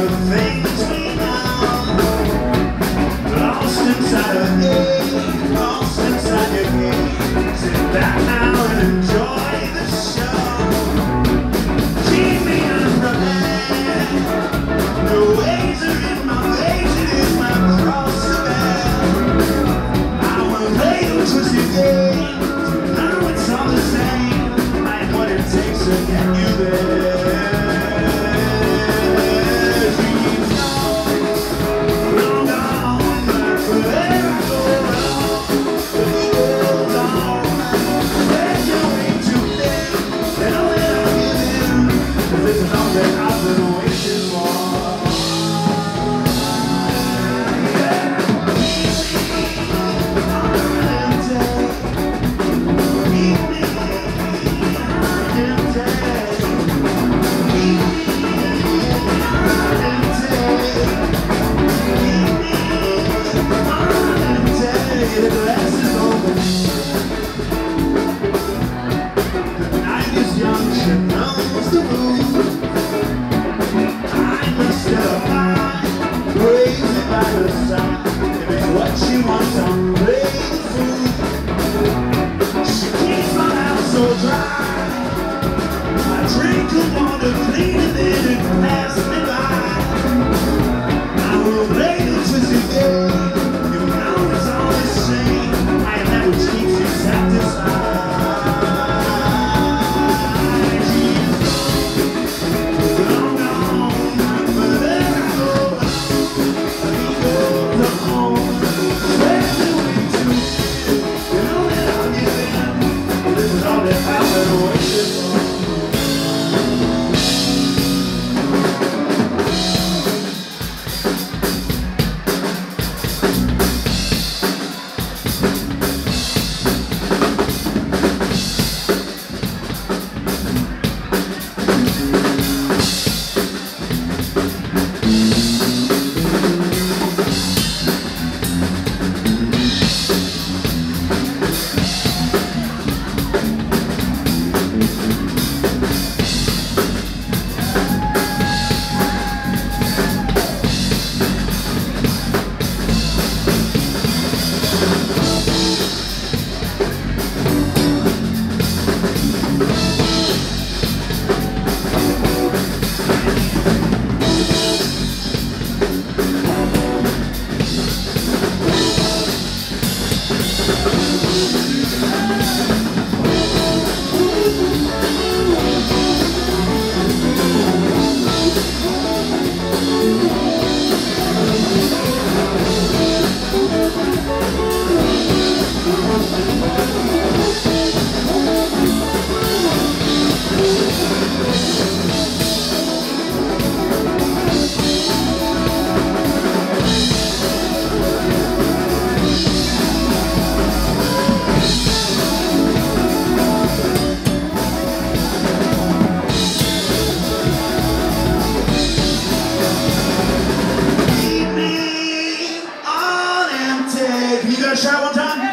of me. a shout one time?